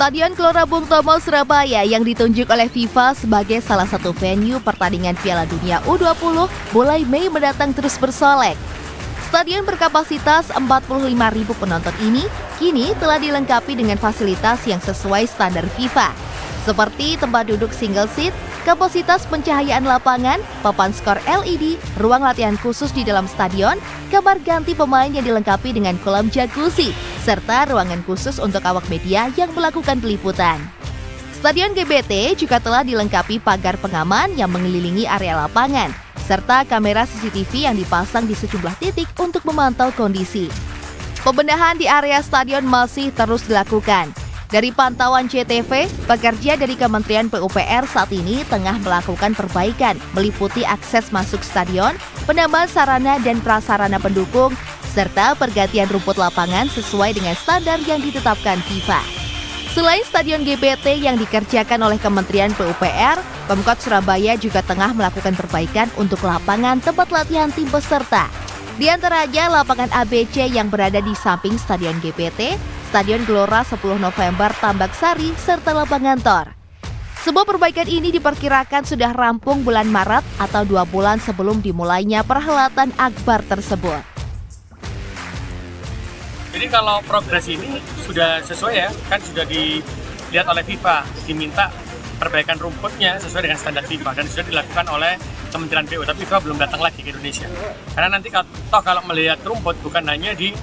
Stadion Gelora Bung Tomo Surabaya yang ditunjuk oleh FIFA sebagai salah satu venue pertandingan Piala Dunia U20 mulai Mei mendatang terus bersolek. Stadion berkapasitas 45.000 penonton ini kini telah dilengkapi dengan fasilitas yang sesuai standar FIFA, seperti tempat duduk single seat, kapasitas pencahayaan lapangan, papan skor LED, ruang latihan khusus di dalam stadion, kamar ganti pemain yang dilengkapi dengan kolam jacuzzi, serta ruangan khusus untuk awak media yang melakukan peliputan. Stadion GBT juga telah dilengkapi pagar pengaman yang mengelilingi area lapangan, serta kamera CCTV yang dipasang di sejumlah titik untuk memantau kondisi. Pembenahan di area stadion masih terus dilakukan. Dari pantauan CTV, pekerja dari Kementerian PUPR saat ini tengah melakukan perbaikan meliputi akses masuk stadion, penambahan sarana dan prasarana pendukung, serta pergantian rumput lapangan sesuai dengan standar yang ditetapkan FIFA. Selain Stadion GBT yang dikerjakan oleh Kementerian PUPR, Pemkot Surabaya juga tengah melakukan perbaikan untuk lapangan tempat latihan tim peserta. Di antaranya lapangan ABC yang berada di samping Stadion GBT, Stadion Gelora 10 November Tambak Sari, serta lapangan Tor. Sebuah perbaikan ini diperkirakan sudah rampung bulan Maret atau dua bulan sebelum dimulainya perhelatan akbar tersebut. Jadi kalau progres ini sudah sesuai ya, kan sudah dilihat oleh FIFA, diminta perbaikan rumputnya sesuai dengan standar FIFA dan sudah dilakukan oleh Kementerian PU, tapi FIFA belum datang lagi ke Indonesia. Karena nanti toh kalau melihat rumput bukan hanya di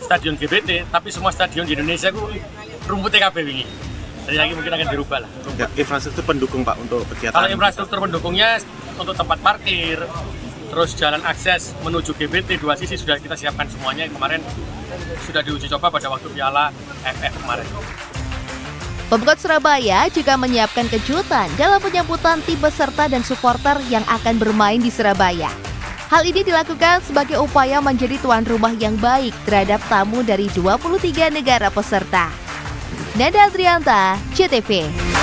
stadion GBT, tapi semua stadion di Indonesia itu rumputnya KB ini. Jadi lagi mungkin akan dirubah lah. Ya, infrastruktur pendukung Pak untuk kegiatan. Kalau infrastruktur pendukungnya untuk tempat parkir, terus jalan akses menuju GBT dua sisi sudah kita siapkan semuanya kemarin sudah diuji coba pada waktu Piala FF kemarin. Pemkot Surabaya juga menyiapkan kejutan dalam penyambutan tim peserta dan supporter yang akan bermain di Surabaya. Hal ini dilakukan sebagai upaya menjadi tuan rumah yang baik terhadap tamu dari 23 negara peserta. Nada Adrianta, CTV.